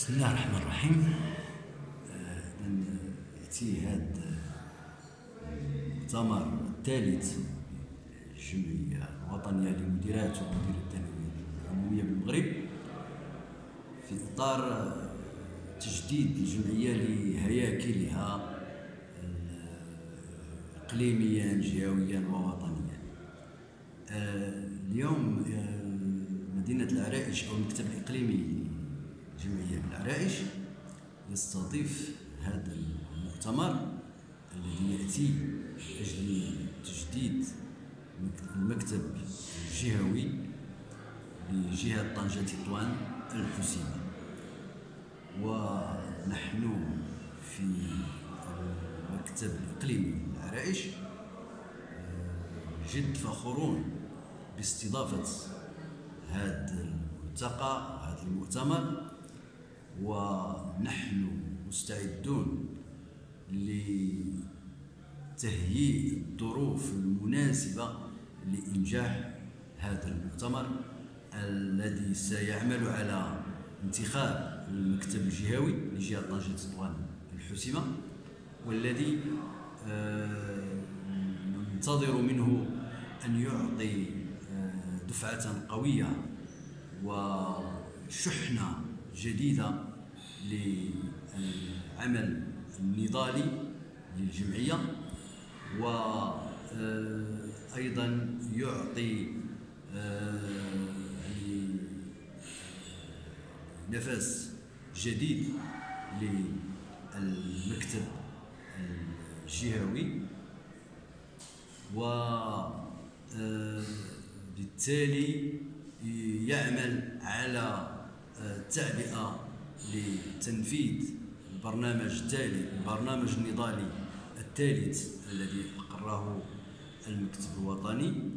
بسم الله الرحمن الرحيم. لن يأتي هذا المؤتمر الثالث الجمعية الوطنية لمديرات ومدير الثانوية العمومية بالمغرب. في إطار تجديد الجمعية لهياكلها إقليميا جهويا ووطنيا. اليوم مدينة العرائش أو المكتب الإقليمي جمعية بالعرائش يستضيف هذا المؤتمر الذي يأتي لأجل تجديد المكتب الجهوي لجهة طنجة تطوان الحسيمة. ونحن في المكتب الإقليمي للعرائش جد فخورون باستضافة هذا الملتقى هذا المؤتمر. ونحن مستعدون لتهيئ الظروف المناسبة لإنجاح هذا المؤتمر الذي سيعمل على انتخاب المكتب الجهوي لجهة طنجة تطوان الحسيمة والذي آه، ننتظر منه أن يعطي آه، دفعة قوية وشحنة جديدة للعمل النضالي للجمعية وأيضا يعطي يعني نفس جديد للمكتب الجهوي وبالتالي يعمل على التعبئة لتنفيذ البرنامج التالي البرنامج النضالي الثالث الذي أقره المكتب الوطني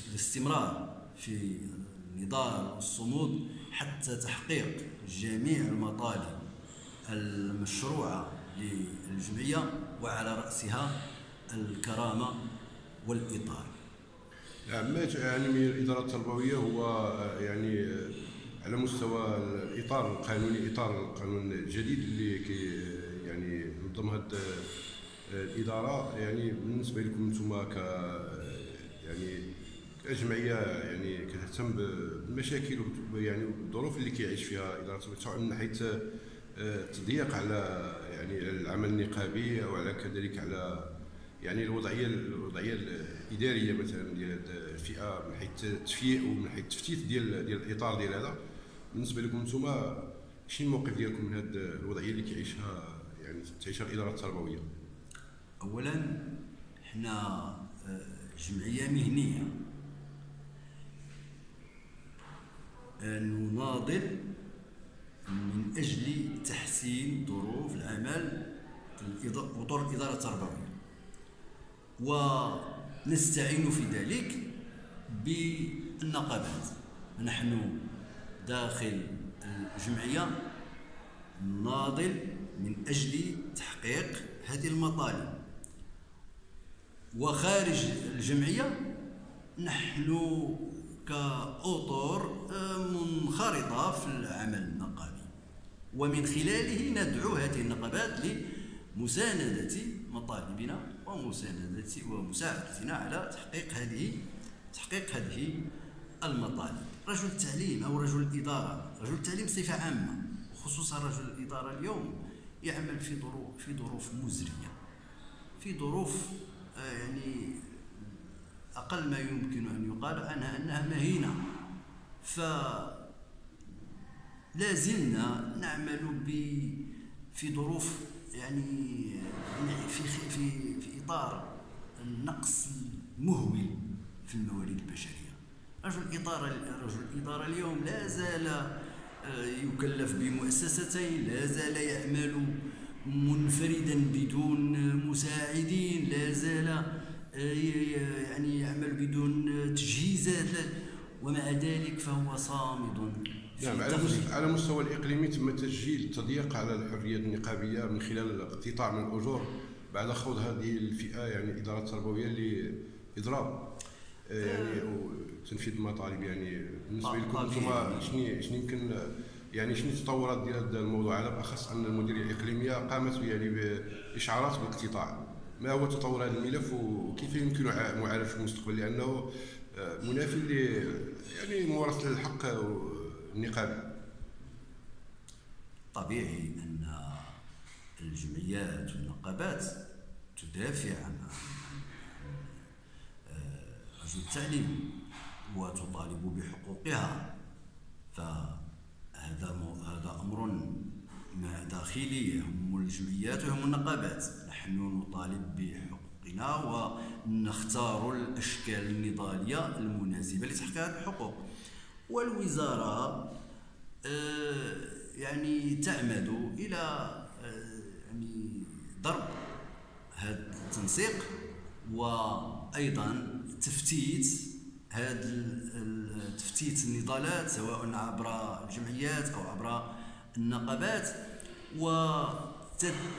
والاستمرار في النضال والصمود حتى تحقيق جميع المطالب المشروعة للجمعية وعلى رأسها الكرامة والإطار. نعم يعني من الإدارة التربوية هو يعني على مستوى الإطار القانوني إطار القانون الجديد اللي كي يعني نظم هذه الإدارة. يعني بالنسبة لكم أنتم ك يعني كجمعيه يعني كتهتم بالمشاكل يعني الظروف اللي كيعيش فيها إدارة سواء من ناحية التضييق على يعني العمل النقابي أو على كذلك على يعني الوضعية الوضعية الإدارية مثلا ديال الفئة من حيث التفييق ومن حيث التفتيت ديال ديال الإطار ديال هذا بالنسبة لكم نتوما شنو الموقف ديالكم من هذه الوضعية اللي كيعيشها يعني تعيشها الإدارة التربوية؟ اولا حنا آه، جمعية مهنية. نناضل من أجل تحسين ظروف العمل اطار الإدارة التربوية. ونستعين في ذلك بالنقابات نحن داخل الجمعية ناضل من أجل تحقيق هذه المطالب. وخارج الجمعية نحن كأطر آه، منخرطة في العمل النقابي. ومن خلاله ندعو هذه النقابات لمساندة مطالبنا ومساندة ومساعدتنا على تحقيق هذه تحقيق هذه المطالب رجل التعليم أو رجل الإدارة رجل التعليم بصفة عامة وخصوصا رجل الإدارة اليوم يعمل في ظروف في ظروف مزرية في ظروف يعني أقل ما يمكن أن يقال عنها أنها مهينة. ف لا زلنا نعمل ب في ظروف يعني في في في إطار النقص المهول في الموارد البشرية. رجل الإدارة رجل الإدارة اليوم لا زال آه، يكلف بمؤسستين لا زال يعمل منفردا بدون مساعدين لا زال آه، يعني يعمل بدون تجهيزات ومع ذلك فهو صامد نعم على مستوى الإقليمي تم تسجيل التضييق على الحرية النقابية من خلال الاقتطاع من الأجور. بعد خوض هذه الفئة يعني الاداره التربويه لاضراب يعني تنفيذ المطالب يعني بالنسبة لكم أنتم شنو شنو يمكن يعني شنو التطورات ديال هذا الموضوع؟ على بالاخص أن المديريه الإقليمية قامت يعني بإشعارات بالاقتطاع. ما هو تطور هذا الملف وكيف يمكن معالجته في المستقبل؟ لأنه منافي ل يعني ممارسة الحق النقابي طبيعي أن الجمعيات والنقابات تدافع عن رجل التعليم وتطالب بحقوقها. فهذا هذا أمر داخلي هم الجمعيات وهم النقابات. نحن نطالب بحقوقنا ونختار الأشكال النضالية المناسبة لتحقيق هذه الحقوق. والوزارة آه، يعني تعمد إلى آه، ضرب هذا التنسيق وأيضا تفتيت هذا تفتيت النضالات سواء عبر الجمعيات أو عبر النقابات وتدعي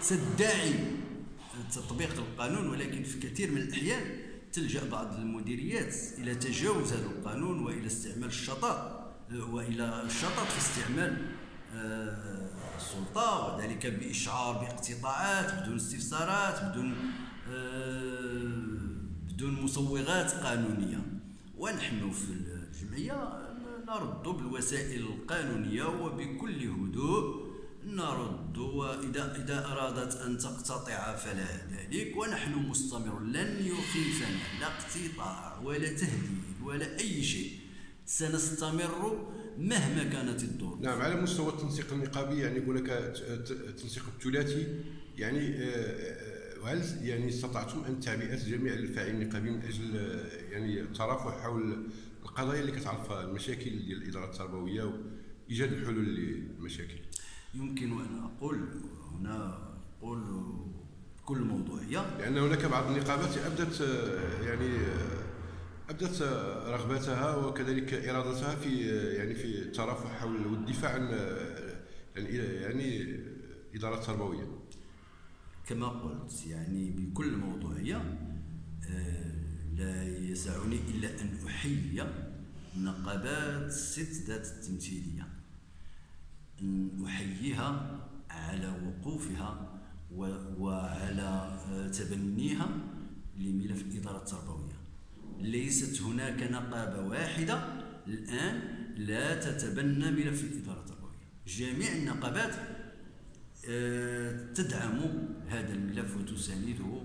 تطبيق القانون ولكن في كثير من الأحيان تلجأ بعض المديريات إلى تجاوز هذا القانون وإلى استعمال الشطط وإلى الشطط في استعمال السلطة وذلك بإشعار باقتطاعات بدون استفسارات بدون آه، بدون مسوغات قانونية. ونحن في الجمعية نرد بالوسائل القانونية وبكل هدوء نرد وإذا إذا أرادت أن تقتطع فلا ذلك. ونحن مستمر لن يخيفنا لا اقتطاع ولا تهديد ولا أي شيء. سنستمر مهما كانت الظروف نعم على مستوى التنسيق النقابي يعني هناك التنسيق الثلاثي يعني آه، وهل يعني استطعتم أن تعبئة جميع الفاعلين النقابيين من أجل يعني الترافع حول القضايا اللي كتعرف المشاكل ديال الإدارة التربوية وإيجاد الحلول للمشاكل. يمكن أن أقول هنا أقول بكل موضوعية. لأن هناك بعض النقابات أبدت يعني أبدت رغبتها وكذلك إرادتها في يعني في الترافع حول والدفاع عن يعني يعني الاداره التربويه كما قلت يعني بكل موضوعية آه، لا يسعني إلا أن أحيي نقابات ست ذات التمثيلية. أن أحييها على وقوفها وعلى آه، تبنيها لملف الإدارة التربوية ليست هناك نقابة واحدة الآن لا تتبنى ملف الإدارة التربوية جميع النقابات آه، تدعم هذا الملف وتسانده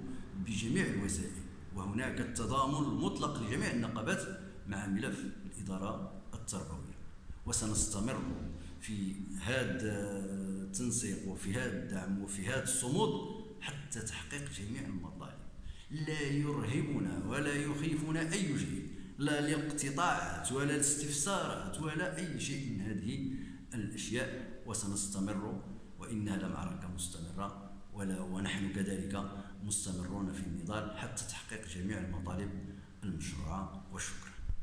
بجميع الوسائل. وهناك التضامن المطلق لجميع النقابات مع ملف الإدارة التربوية. وسنستمر في هذا التنسيق وفي هذا الدعم وفي هذا الصمود حتى تحقيق جميع المطالب لا يرهبنا ولا يخيفنا أي شيء لا الاقتطاعات ولا الاستفسارات ولا أي شيء من هذه الأشياء. وسنستمر وإنها لمعركة مستمرة ولا ونحن كذلك مستمرون في النضال حتى تحقيق جميع المطالب المشروعة. والشكر